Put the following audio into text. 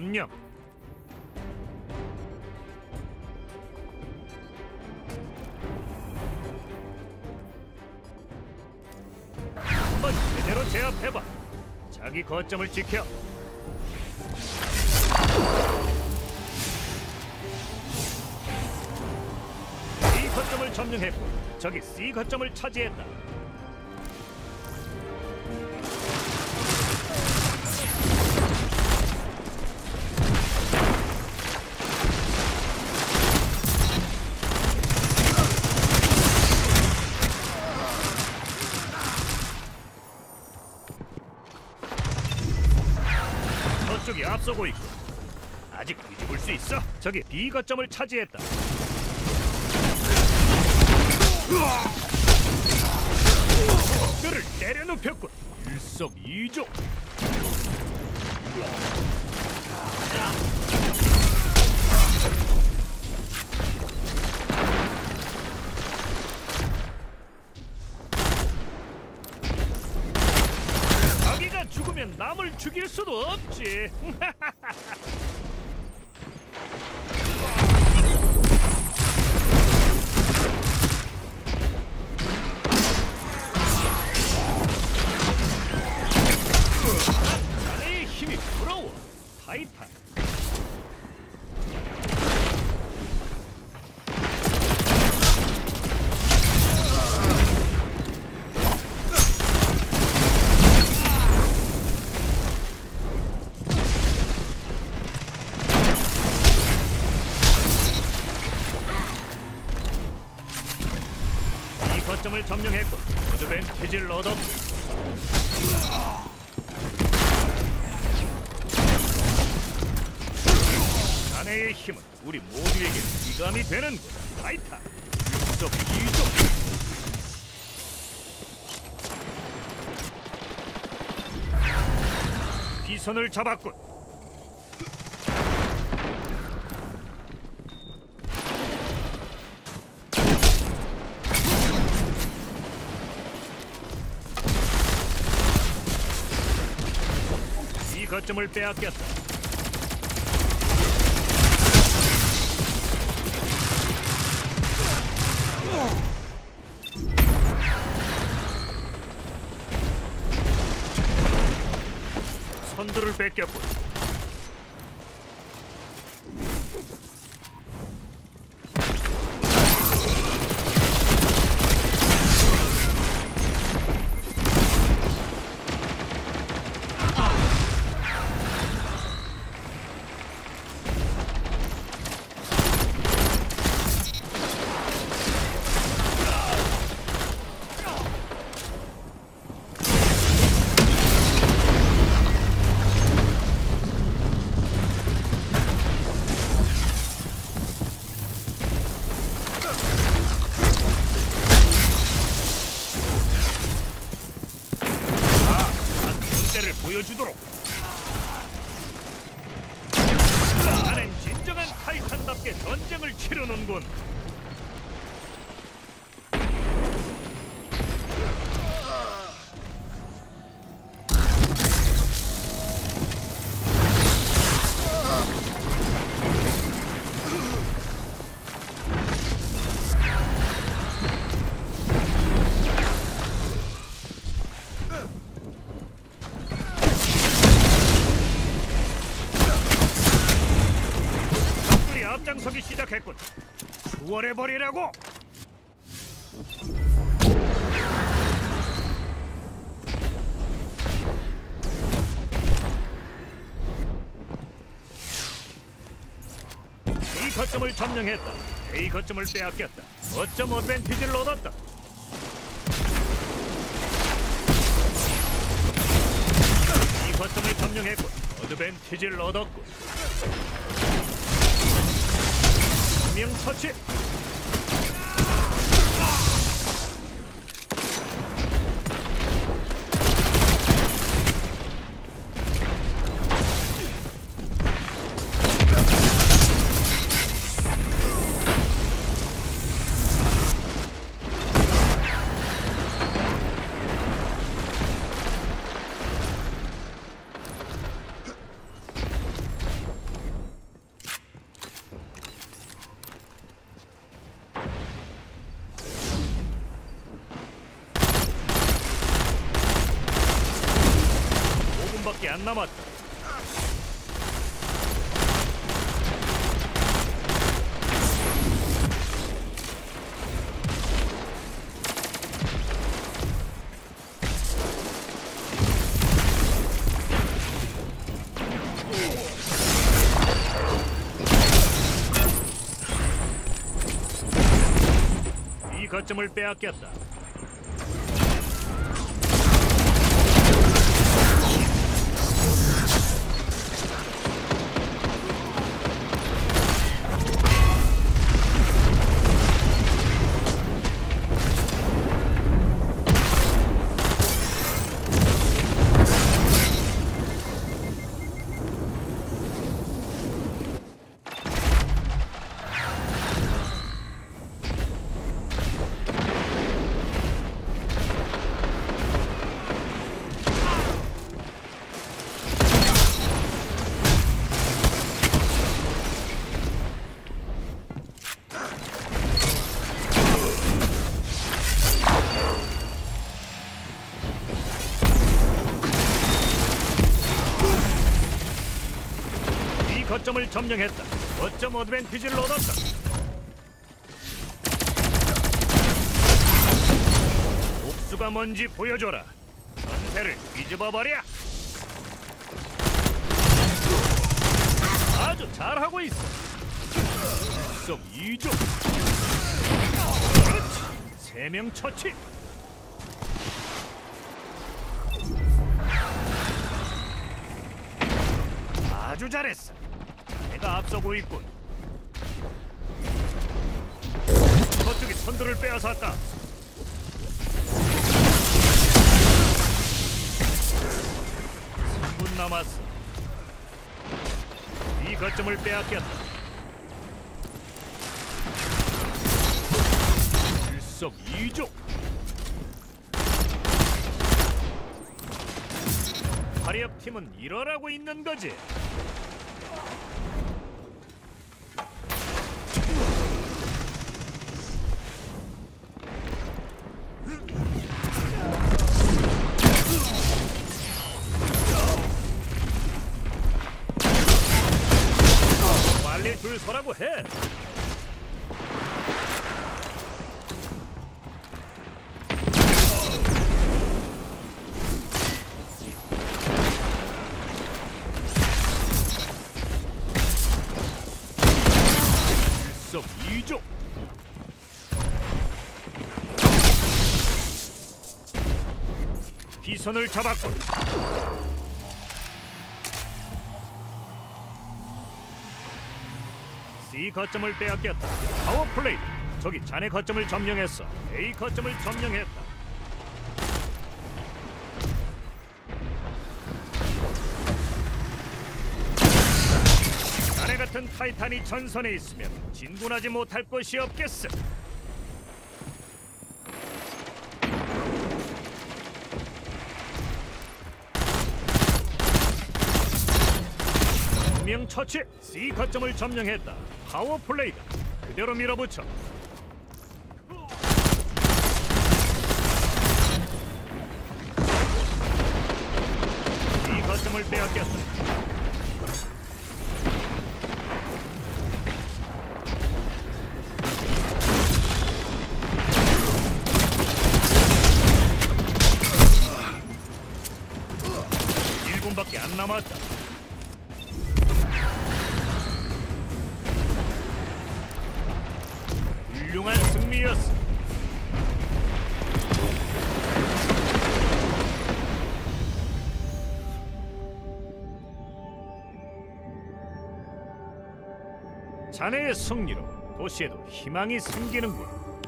점령. 한번 제대로 제압해봐. 자기 거점을 지켜. B 거점을 점령했고 저기 C 거점을 차지했다. 앞서고 있고 아직 뒤집을 수 있어. 저기 B 거점을 차지했다. 그를 때려눕혔군. 일석이조. 자기가 죽으면 남을 죽일 수도 없지. 자네의 힘이 부러워. 타이탄. 거점을 점령했고 어드밴티지를 얻었고 자네의 힘은 우리 모두에게 기감이 되는군 타이탄 일석 이조 비선을 잡았군 거점을 빼앗겼다 선두를 뺏겼군 앞장서기 시작했군. 수월해 버리라고. 이 거점을 점령했다. A 거점을 빼앗겼다. 거점 어드밴티지를 얻었다. 이 거점을 점령했고 어드밴티지를 얻었고 명 처치. 1분밖에 안 남았다. 이 거점을 빼앗겼다. 거점을 점령했다. 거점 어드밴티지를 얻었다. 옥수가 뭔지 보여줘라. 전세를 뒤집어 버려. 아주 잘하고 있어. 속 이종. 세명 처치. 아주 잘했어. 내가 앞서고 있군. 저쪽이 선두를 빼앗았다. 3분 남았어. 이 거점을 빼앗겼다. 일석이조. 화력 팀은 일어나고 있는 거지. 비선을 잡았군. C 거점을 빼앗겼다. 파워 플레이. 저기 자네 거점을 점령했어. A 거점을 점령했다. 자네 같은 타이탄이 전선에 있으면 진군하지 못할 것이 없겠어. 명 처치 C 거점을 점령했다. 파워 플레이다. 그대로 밀어붙여. 이 거점을 빼앗겼다. 일분밖에안 남았다. 훌륭한 승리였어. 자네의 승리로 도시에도 희망이 생기는군.